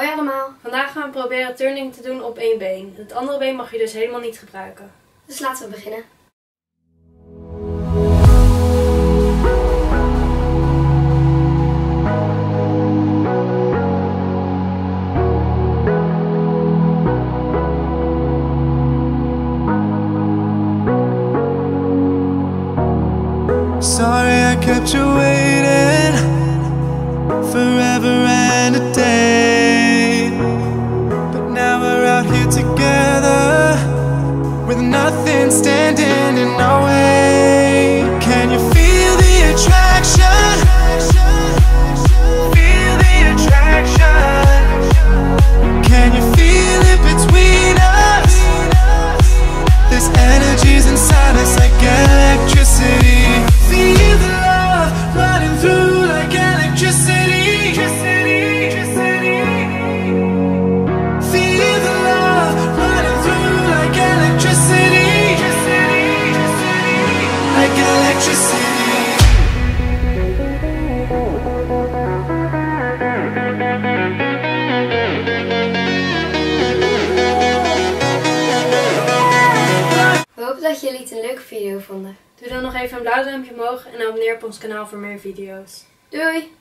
Hoi allemaal. Vandaag gaan we proberen turning te doen op één been. Het andere been mag je dus helemaal niet gebruiken. Dus laten we beginnen. Sorry I kept you waiting together with nothing standing in our way. Dat jullie het een leuke video vonden. Doe dan nog even een blauw duimpje omhoog en abonneer op ons kanaal voor meer video's. Doei!